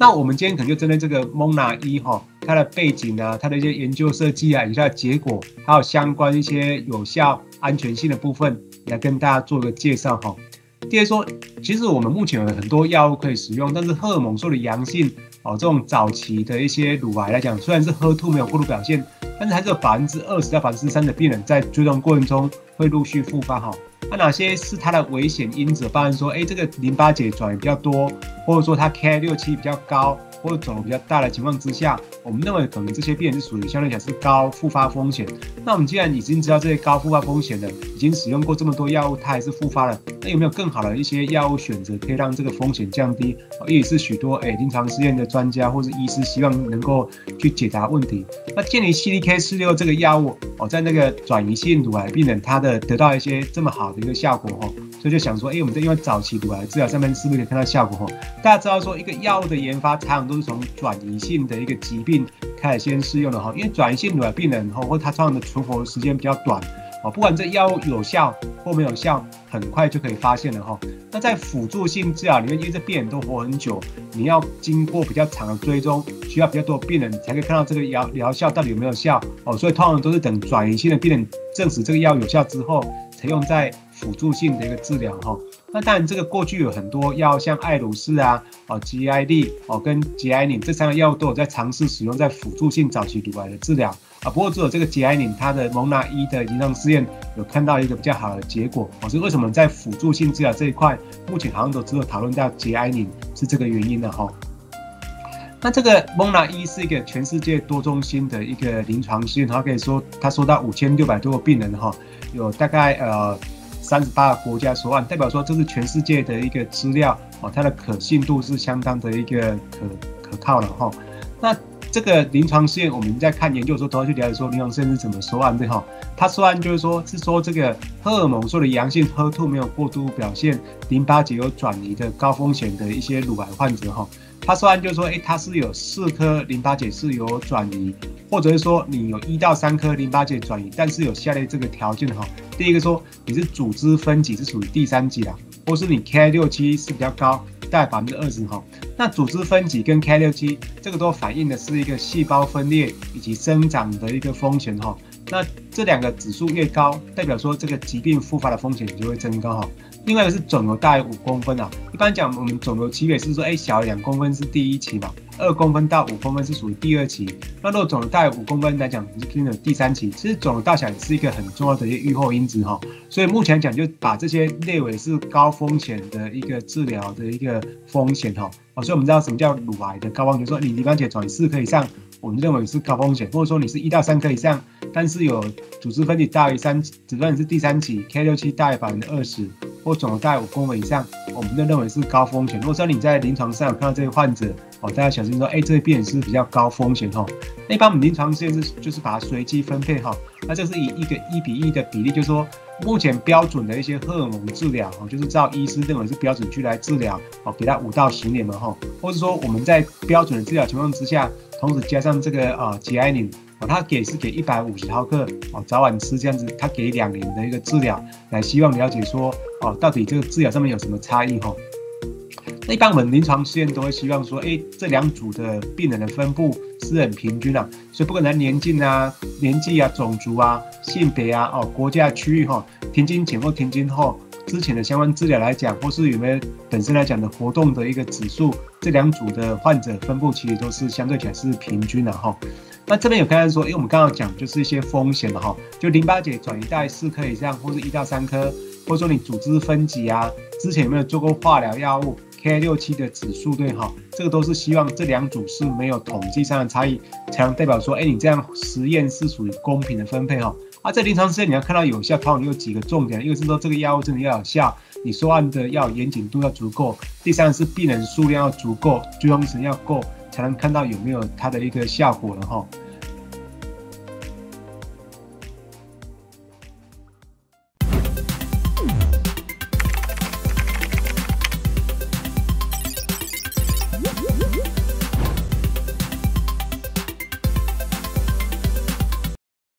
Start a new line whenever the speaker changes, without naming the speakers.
那我们今天可能就针对这个 Mona 一哈，它的背景啊，它的一些研究设计啊，以下的结果，还有相关一些有效安全性的部分，来跟大家做个介绍哈。第二说，其实我们目前有很多药物可以使用，但是荷尔蒙素的阳性哦，这种早期的一些乳癌来讲，虽然是喝吐没有过度表现，但是还是有百分之二十到百分之三的病人在追踪过程中会陆续复发哈。那哪些是它的危险因子？包含说，哎，这个淋巴结转移比较多，或者说它 Ki 六七比较高。或者肿瘤比较大的情况之下，我们认为可能这些病人是属于相对讲是高复发风险。那我们既然已经知道这些高复发风险的，已经使用过这么多药物，它还是复发了，那有没有更好的一些药物选择，可以让这个风险降低？哦也是许多诶临床试验的专家或者医师希望能够去解答问题。那建立 CDK 四六这个药物哦，在那个转移性乳癌病人，他的得到一些这么好的一个效果哦。所以就想说，哎，我们在因为早期乳癌治疗上面是不是可以看到效果？哦，大家知道说，一个药物的研发，常常都是从转移性的一个疾病开始先试用的哈，因为转移性乳癌病人哈，或他常常的存活时间比较短，哦，不管这药有效或没有效，很快就可以发现了哈。那在辅助性治疗里面，因为这病人都活很久，你要经过比较长的追踪，需要比较多的病人才可以看到这个疗疗效到底有没有效哦，所以通常都是等转移性的病人证实这个药有效之后，才用在。辅助性的一个治疗哈，那当然这个过去有很多药，像艾鲁士啊、哦 GID 哦跟 GIN 这三个药物都有在尝试使用在辅助性早期乳癌的治疗啊。不过只有这个 GIN，它的蒙纳一的临床试验有看到一个比较好的结果，哦，是为什么在辅助性治疗这一块，目前好像都只有讨论到 GIN 是这个原因的哈。那这个蒙纳一是一个全世界多中心的一个临床试验，它可以说它收到五千六百多个病人哈，有大概呃。三十八个国家所案，代表说这是全世界的一个资料哦，它的可信度是相当的一个可可靠的哈。那这个临床试验，我们在看研究的时候都要去了解说临床试验是怎么说案的哈。他说案就是说是说这个荷尔蒙素的阳性喝吐没有过度表现，淋巴结有转移的高风险的一些乳癌患者哈。他虽然就是说，哎，他是有四颗淋巴结是有转移。或者是说你有一到三颗淋巴结转移，但是有下列这个条件哈。第一个说你是组织分级是属于第三级啦，或是你 K 六七是比较高，大概百分之二十哈。那组织分级跟 K 六七这个都反映的是一个细胞分裂以及生长的一个风险哈。那这两个指数越高，代表说这个疾病复发的风险就会增高哈。另外一个是肿瘤大于五公分啊，一般讲我们肿瘤级别是说，哎，小于两公分是第一期嘛，二公分到五公分是属于第二期。那如果肿瘤大于五公分来讲，是进入第三期。其实肿瘤大小也是一个很重要的一个预后因子哈。所以目前讲就把这些列为是高风险的一个治疗的一个风险哈。哦，所以我们知道什么叫乳癌的高风险，说你淋巴结转移四颗以上，我们认为是高风险，或者说你是一到三颗以上，但是有组织分解大于三，只算是第三期，K 六七大于百分之二十。或肿瘤大概五公分以上，我们就认为是高风险。如果说你在临床上有看到这个患者，哦，大家小心说，哎，这个病人是比较高风险哈。那一般我们临床实验是就是把它随机分配哈，那这是以一个一比一的比例，就是说目前标准的一些荷尔蒙治疗哦，就是照医师认为是标准去来治疗哦，给他五到十年嘛哈，或者说我们在标准的治疗情况之下，同时加上这个啊吉艾宁。他给是给一百五十毫克，哦，早晚吃这样子，他给两年的一个治疗，来希望了解说，哦，到底这个治疗上面有什么差异哈？那一般我们临床试验都会希望说，哎，这两组的病人的分布是很平均的，所以不管他年纪啊、年纪啊、种族啊、性别啊、哦、国家区域哈，停经前或停经后之前的相关治疗来讲，或是有没有本身来讲的活动的一个指数，这两组的患者分布其实都是相对起来是平均的哈。那这边有看到说，因为我们刚刚讲就是一些风险嘛，哈，就淋巴结转移带四颗以上，或者一到三颗，或者说你组织分级啊，之前有没有做过化疗药物，K 六七的指数对哈，这个都是希望这两组是没有统计上的差异，才能代表说，哎，你这样实验是属于公平的分配哈。啊，在临床试验你要看到有效，通常有几个重点，一个是说这个药物真的要有效，你说案的要严谨度要足够，第三是病人数量要足够，追踪时要够，才能看到有没有它的一个效果了哈。